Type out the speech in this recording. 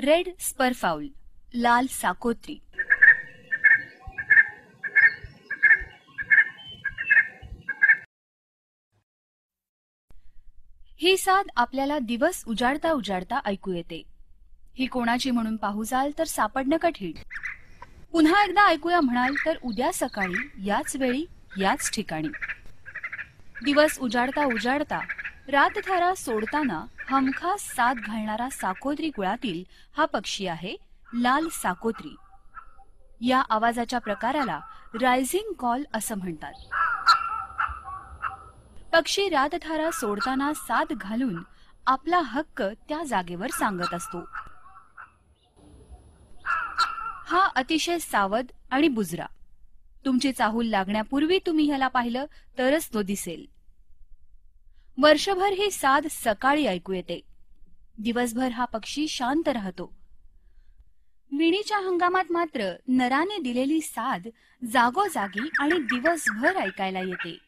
Red स्परफाऊल लाल साकोत्री. ही साद आपल्याला दिवस उजाडता उजाडता ऐकू येते. ही कोणाची म्हणून पाहू जाल तर सापडणं कठीण. पुन्हा एकदा ऐकूया म्हणाल तर उद्या सकाळी याच वेळी याच ठिकाणी. दिवस उजाडता उजाडता रातधारा सोडताना हमखास साथ घालणारा साकोत्री कुळातील हा पक्षी आहे लाल साकोत्री या आवाजाच्या प्रकाराला रायझिंग कॉल असं म्हणतात. पक्षी रातधारा सोडताना साथ घालून आपला हक्क त्या जागेवर सांगत असतो. हा अतिशय सावध आणि बुजरा. तुमची चाहूल लागण्यापूर्वी तुम्ही ह्याला पाहिलं तरच तो दिसेल. वर्षभर ही साध सकाळी ऐकू येते. दिवसभर हा पक्षी शांत राहतो. विणीच्या हंगामात मात्र नराने दिलेली साध जागोजागी आणि दिवसभर ऐकायला येते.